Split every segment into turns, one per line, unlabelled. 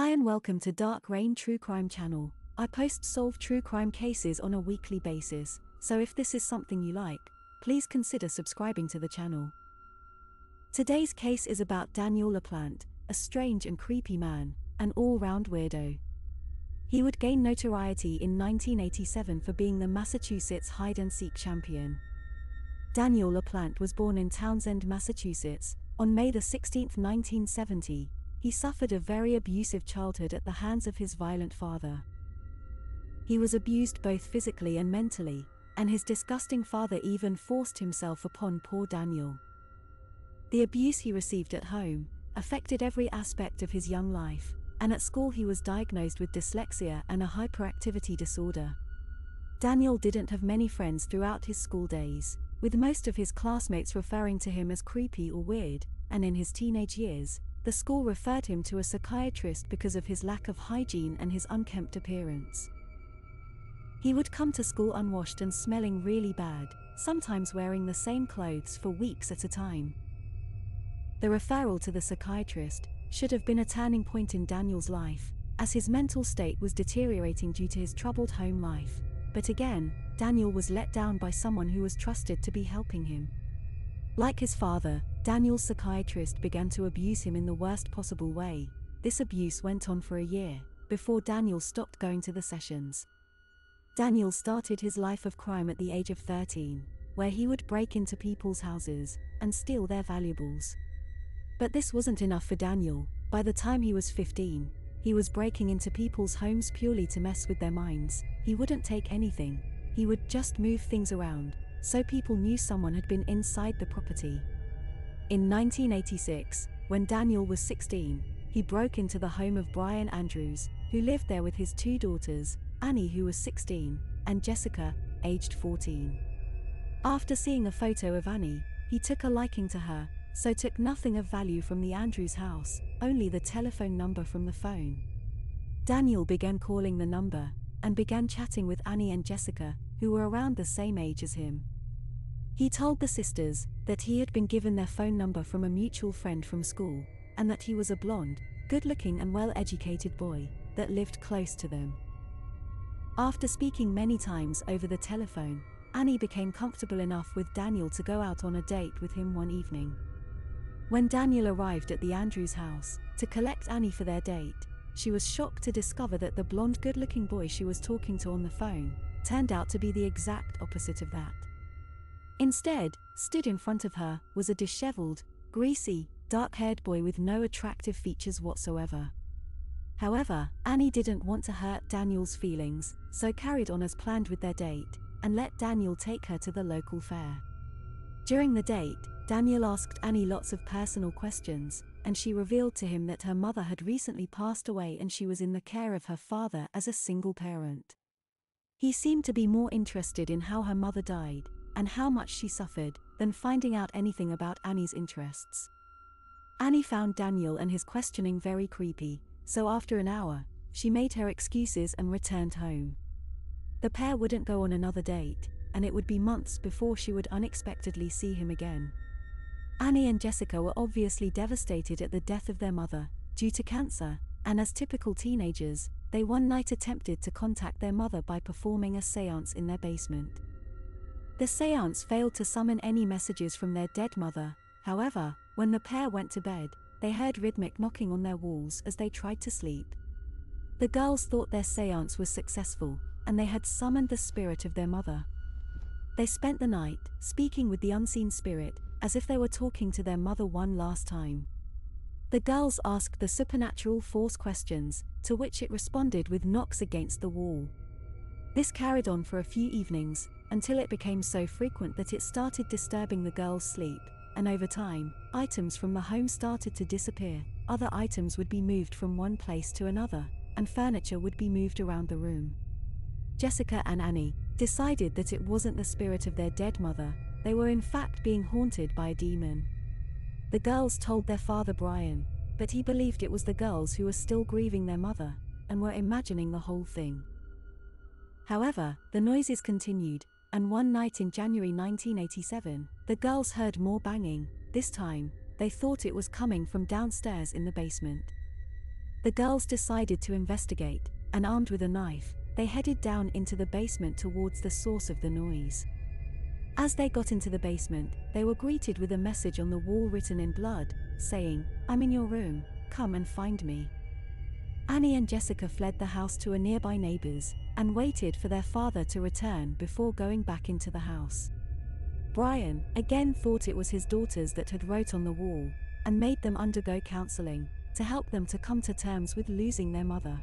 Hi and welcome to Dark Rain True Crime Channel. I post solve true crime cases on a weekly basis, so if this is something you like, please consider subscribing to the channel. Today's case is about Daniel LaPlante, a strange and creepy man, an all round weirdo. He would gain notoriety in 1987 for being the Massachusetts hide and seek champion. Daniel LaPlante was born in Townsend, Massachusetts, on May 16, 1970 he suffered a very abusive childhood at the hands of his violent father. He was abused both physically and mentally, and his disgusting father even forced himself upon poor Daniel. The abuse he received at home affected every aspect of his young life, and at school he was diagnosed with dyslexia and a hyperactivity disorder. Daniel didn't have many friends throughout his school days, with most of his classmates referring to him as creepy or weird, and in his teenage years, the school referred him to a psychiatrist because of his lack of hygiene and his unkempt appearance. He would come to school unwashed and smelling really bad, sometimes wearing the same clothes for weeks at a time. The referral to the psychiatrist should have been a turning point in Daniel's life, as his mental state was deteriorating due to his troubled home life. But again, Daniel was let down by someone who was trusted to be helping him. Like his father, Daniel's psychiatrist began to abuse him in the worst possible way. This abuse went on for a year, before Daniel stopped going to the sessions. Daniel started his life of crime at the age of 13, where he would break into people's houses and steal their valuables. But this wasn't enough for Daniel. By the time he was 15, he was breaking into people's homes purely to mess with their minds. He wouldn't take anything, he would just move things around, so people knew someone had been inside the property. In 1986, when Daniel was 16, he broke into the home of Brian Andrews, who lived there with his two daughters, Annie, who was 16, and Jessica, aged 14. After seeing a photo of Annie, he took a liking to her, so took nothing of value from the Andrews house, only the telephone number from the phone. Daniel began calling the number, and began chatting with Annie and Jessica, who were around the same age as him. He told the sisters that he had been given their phone number from a mutual friend from school, and that he was a blonde, good looking, and well educated boy that lived close to them. After speaking many times over the telephone, Annie became comfortable enough with Daniel to go out on a date with him one evening. When Daniel arrived at the Andrews house to collect Annie for their date, she was shocked to discover that the blonde, good looking boy she was talking to on the phone turned out to be the exact opposite of that. Instead, stood in front of her was a disheveled, greasy, dark haired boy with no attractive features whatsoever. However, Annie didn't want to hurt Daniel's feelings, so carried on as planned with their date, and let Daniel take her to the local fair. During the date, Daniel asked Annie lots of personal questions, and she revealed to him that her mother had recently passed away and she was in the care of her father as a single parent. He seemed to be more interested in how her mother died, and how much she suffered, than finding out anything about Annie's interests. Annie found Daniel and his questioning very creepy, so after an hour, she made her excuses and returned home. The pair wouldn't go on another date, and it would be months before she would unexpectedly see him again. Annie and Jessica were obviously devastated at the death of their mother, due to cancer, and as typical teenagers, they one night attempted to contact their mother by performing a seance in their basement. The seance failed to summon any messages from their dead mother, however, when the pair went to bed, they heard rhythmic knocking on their walls as they tried to sleep. The girls thought their seance was successful, and they had summoned the spirit of their mother. They spent the night, speaking with the unseen spirit, as if they were talking to their mother one last time. The girls asked the supernatural force questions, to which it responded with knocks against the wall. This carried on for a few evenings, until it became so frequent that it started disturbing the girls' sleep, and over time, items from the home started to disappear, other items would be moved from one place to another, and furniture would be moved around the room. Jessica and Annie decided that it wasn't the spirit of their dead mother, they were in fact being haunted by a demon. The girls told their father Brian, but he believed it was the girls who were still grieving their mother, and were imagining the whole thing. However, the noises continued, and one night in January 1987, the girls heard more banging, this time, they thought it was coming from downstairs in the basement. The girls decided to investigate, and armed with a knife, they headed down into the basement towards the source of the noise. As they got into the basement, they were greeted with a message on the wall written in blood, saying, I'm in your room, come and find me. Annie and Jessica fled the house to a nearby neighbor's and waited for their father to return before going back into the house. Brian, again thought it was his daughters that had wrote on the wall and made them undergo counseling to help them to come to terms with losing their mother.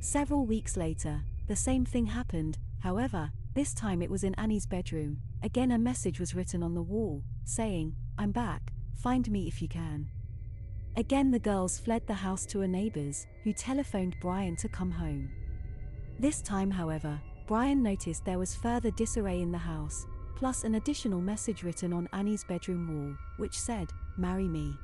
Several weeks later, the same thing happened, however, this time it was in Annie's bedroom. Again, a message was written on the wall, saying, I'm back, find me if you can. Again, the girls fled the house to a neighbor's, who telephoned Brian to come home. This time, however, Brian noticed there was further disarray in the house, plus an additional message written on Annie's bedroom wall, which said, Marry me.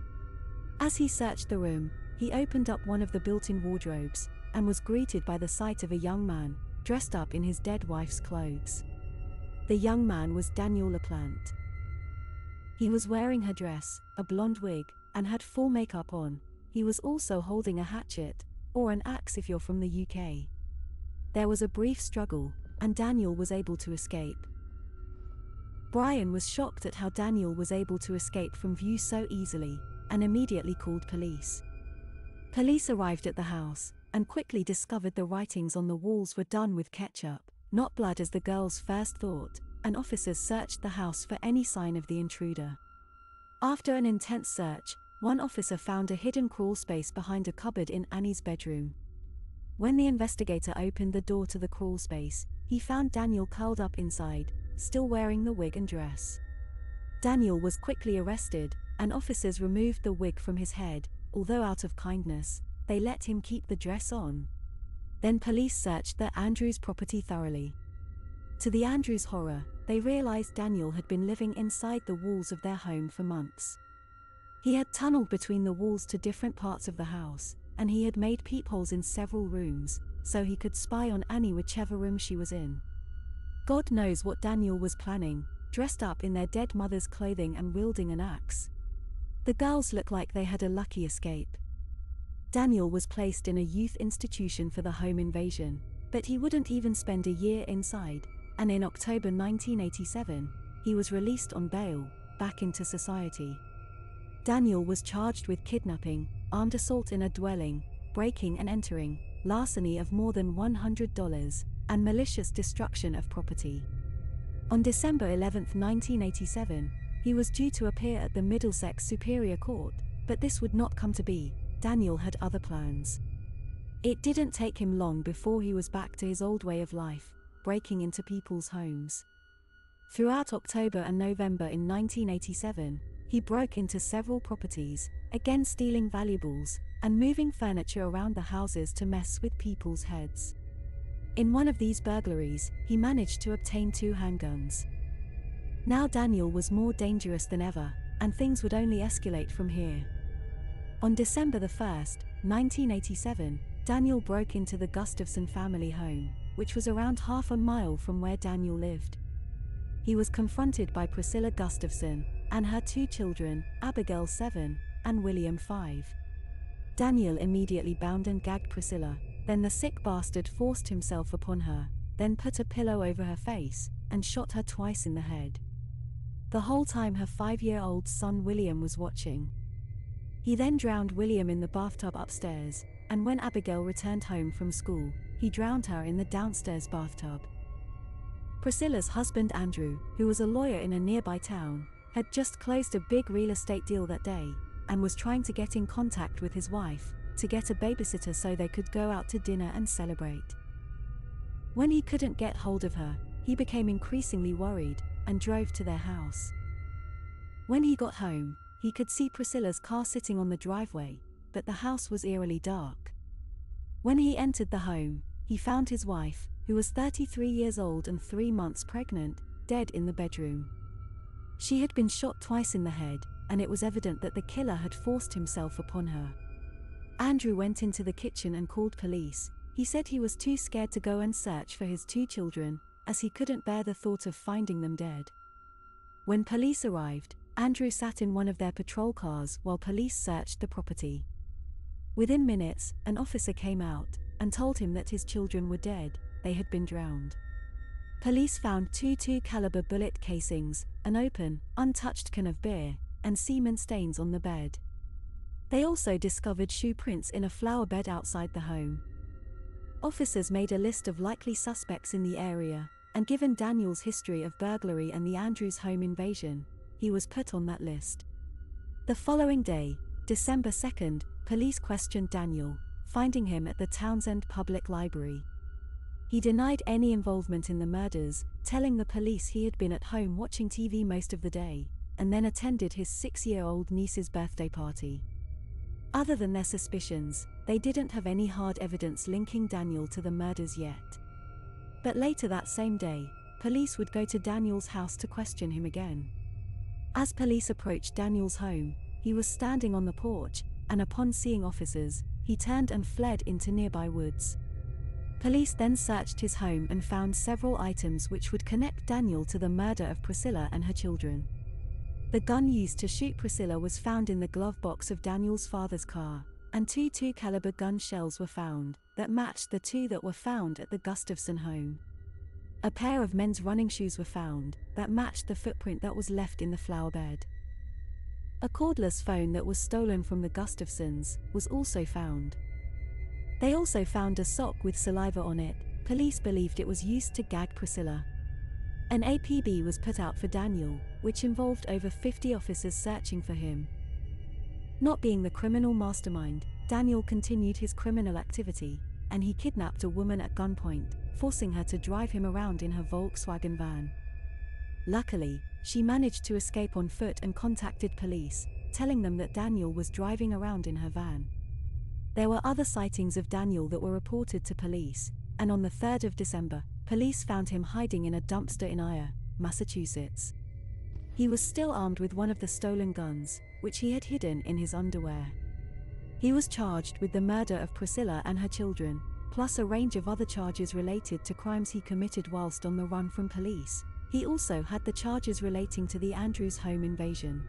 As he searched the room, he opened up one of the built in wardrobes and was greeted by the sight of a young man, dressed up in his dead wife's clothes. The young man was Daniel LaPlante. He was wearing her dress, a blonde wig, and had full makeup on. He was also holding a hatchet, or an axe if you're from the UK. There was a brief struggle, and Daniel was able to escape. Brian was shocked at how Daniel was able to escape from view so easily, and immediately called police. Police arrived at the house, and quickly discovered the writings on the walls were done with ketchup, not blood as the girls first thought, and officers searched the house for any sign of the intruder. After an intense search, one officer found a hidden crawl space behind a cupboard in Annie's bedroom. When the investigator opened the door to the crawl space, he found Daniel curled up inside, still wearing the wig and dress. Daniel was quickly arrested, and officers removed the wig from his head, although out of kindness, they let him keep the dress on. Then police searched the Andrews property thoroughly. To the Andrews' horror, they realized Daniel had been living inside the walls of their home for months. He had tunneled between the walls to different parts of the house, and he had made peepholes in several rooms, so he could spy on Annie whichever room she was in. God knows what Daniel was planning, dressed up in their dead mother's clothing and wielding an axe. The girls looked like they had a lucky escape. Daniel was placed in a youth institution for the home invasion, but he wouldn't even spend a year inside, and in October 1987, he was released on bail, back into society. Daniel was charged with kidnapping, armed assault in a dwelling, breaking and entering, larceny of more than $100, and malicious destruction of property. On December 11, 1987, he was due to appear at the Middlesex Superior Court, but this would not come to be, Daniel had other plans. It didn't take him long before he was back to his old way of life, breaking into people's homes. Throughout October and November in 1987, he broke into several properties, again stealing valuables, and moving furniture around the houses to mess with people's heads. In one of these burglaries, he managed to obtain two handguns. Now Daniel was more dangerous than ever, and things would only escalate from here. On December 1, 1987, Daniel broke into the Gustafson family home, which was around half a mile from where Daniel lived. He was confronted by Priscilla Gustafson, and her two children, Abigail 7 and William 5. Daniel immediately bound and gagged Priscilla, then the sick bastard forced himself upon her, then put a pillow over her face, and shot her twice in the head. The whole time her five year old son William was watching. He then drowned William in the bathtub upstairs, and when Abigail returned home from school, he drowned her in the downstairs bathtub. Priscilla's husband Andrew, who was a lawyer in a nearby town, had just closed a big real estate deal that day, and was trying to get in contact with his wife to get a babysitter so they could go out to dinner and celebrate. When he couldn't get hold of her, he became increasingly worried and drove to their house. When he got home, he could see Priscilla's car sitting on the driveway, but the house was eerily dark. When he entered the home, he found his wife, who was 33 years old and three months pregnant, dead in the bedroom. She had been shot twice in the head, and it was evident that the killer had forced himself upon her. Andrew went into the kitchen and called police. He said he was too scared to go and search for his two children, as he couldn't bear the thought of finding them dead. When police arrived, Andrew sat in one of their patrol cars while police searched the property. Within minutes, an officer came out and told him that his children were dead, they had been drowned. Police found two 2 caliber bullet casings, an open, untouched can of beer, and semen stains on the bed. They also discovered shoe prints in a flower bed outside the home. Officers made a list of likely suspects in the area, and given Daniel's history of burglary and the Andrews home invasion, he was put on that list. The following day, December 2nd, police questioned Daniel, finding him at the Townsend Public Library. He denied any involvement in the murders, telling the police he had been at home watching TV most of the day, and then attended his six year old niece's birthday party. Other than their suspicions, they didn't have any hard evidence linking Daniel to the murders yet. But later that same day, police would go to Daniel's house to question him again. As police approached Daniel's home, he was standing on the porch, and upon seeing officers, he turned and fled into nearby woods. Police then searched his home and found several items which would connect Daniel to the murder of Priscilla and her children. The gun used to shoot Priscilla was found in the glove box of Daniel's father's car, and two 2 caliber gun shells were found that matched the two that were found at the Gustafson home. A pair of men's running shoes were found that matched the footprint that was left in the flower bed. A cordless phone that was stolen from the Gustafsons was also found. They also found a sock with saliva on it. Police believed it was used to gag Priscilla. An APB was put out for Daniel, which involved over 50 officers searching for him. Not being the criminal mastermind, Daniel continued his criminal activity, and he kidnapped a woman at gunpoint, forcing her to drive him around in her Volkswagen van. Luckily, she managed to escape on foot and contacted police, telling them that Daniel was driving around in her van. There were other sightings of Daniel that were reported to police, and on the 3rd of December, police found him hiding in a dumpster in Ayer, Massachusetts. He was still armed with one of the stolen guns, which he had hidden in his underwear. He was charged with the murder of Priscilla and her children, plus a range of other charges related to crimes he committed whilst on the run from police. He also had the charges relating to the Andrews home invasion.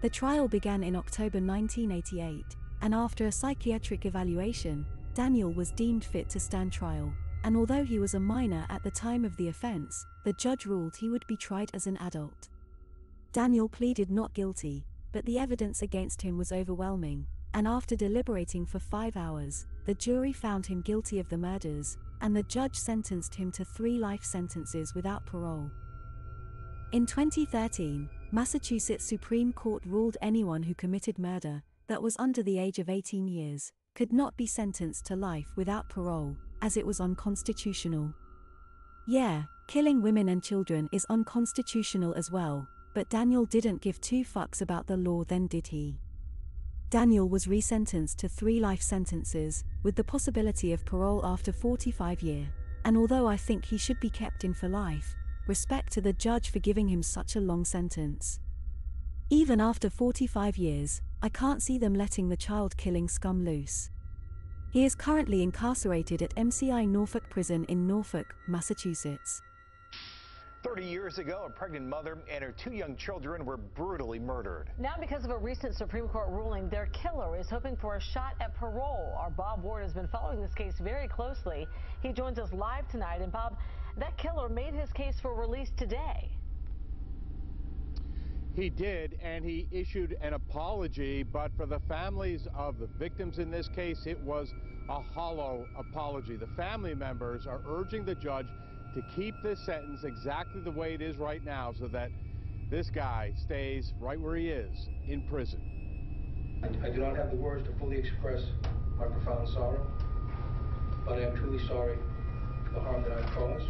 The trial began in October 1988, and after a psychiatric evaluation, Daniel was deemed fit to stand trial, and although he was a minor at the time of the offense, the judge ruled he would be tried as an adult. Daniel pleaded not guilty, but the evidence against him was overwhelming, and after deliberating for five hours, the jury found him guilty of the murders, and the judge sentenced him to three life sentences without parole. In 2013, Massachusetts Supreme Court ruled anyone who committed murder, that was under the age of 18 years, could not be sentenced to life without parole, as it was unconstitutional. Yeah, killing women and children is unconstitutional as well, but Daniel didn't give two fucks about the law then did he? Daniel was resentenced to three life sentences, with the possibility of parole after 45 year, and although I think he should be kept in for life, respect to the judge for giving him such a long sentence. Even after 45 years, I can't see them letting the child killing scum loose. He is currently incarcerated at MCI Norfolk Prison in Norfolk, Massachusetts.
30 years ago, a pregnant mother and her two young children were brutally murdered.
Now, because of a recent Supreme Court ruling, their killer is hoping for a shot at parole. Our Bob Ward has been following this case very closely. He joins us live tonight. And Bob, that killer made his case for release today.
He did, and he issued an apology, but for the families of the victims in this case, it was a hollow apology. The family members are urging the judge to keep this sentence exactly the way it is right now so that this guy stays right where he is, in prison.
I, I do not have the words to fully express my profound sorrow, but I am truly sorry for the harm that I've caused.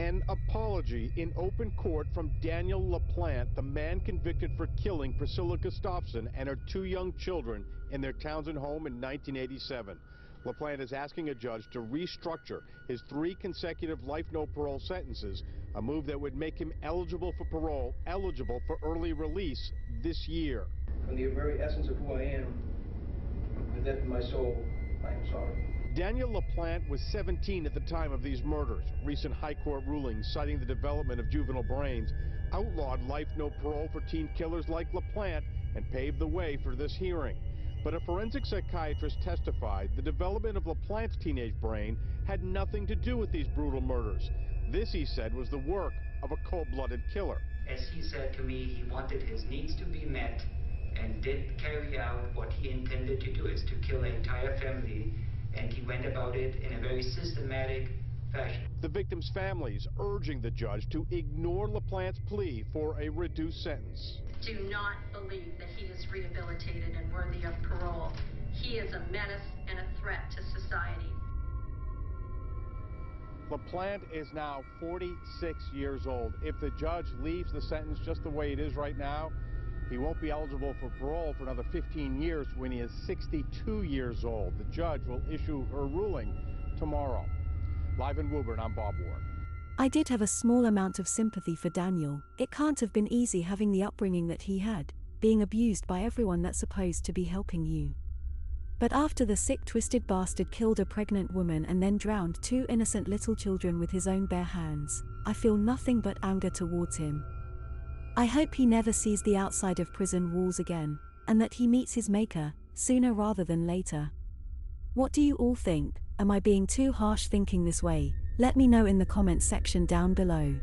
An apology in open court from Daniel LaPlante, the man convicted for killing Priscilla Gustafson and her two young children in their Townsend home in 1987. LaPlante is asking a judge to restructure his three consecutive life no parole sentences, a move that would make him eligible for parole, eligible for early release this year.
From the very essence of who I am, the depth of my soul, I am sorry.
Daniel LaPlante was 17 at the time of these murders. Recent high court rulings citing the development of juvenile brains outlawed life no parole for teen killers like LaPlante and paved the way for this hearing. But a forensic psychiatrist testified the development of LaPlante's teenage brain had nothing to do with these brutal murders. This, he said, was the work of a cold-blooded killer.
As he said to me, he wanted his needs to be met and did carry out what he intended to do, is to kill an entire family, and he went about it in a very systematic fashion.
The victims' families urging the judge to ignore LaPlante's plea for a reduced sentence.
Do not believe that he is rehabilitated and worthy of parole. He is a menace and a threat to society.
LaPlante is now 46 years old. If the judge leaves the sentence just the way it is right now, he won't be eligible for parole for another 15 years when he is 62 years old. The judge will issue her ruling tomorrow. Live in Woburn, I'm Bob Ward.
I did have a small amount of sympathy for Daniel. It can't have been easy having the upbringing that he had, being abused by everyone that's supposed to be helping you. But after the sick, twisted bastard killed a pregnant woman and then drowned two innocent little children with his own bare hands, I feel nothing but anger towards him. I hope he never sees the outside of prison walls again, and that he meets his maker, sooner rather than later. What do you all think? Am I being too harsh thinking this way? Let me know in the comments section down below.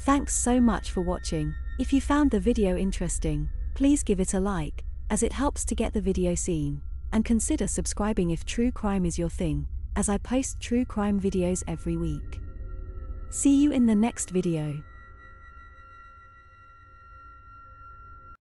Thanks so much for watching. If you found the video interesting, please give it a like, as it helps to get the video seen, and consider subscribing if true crime is your thing, as I post true crime videos every week. See you in the next video.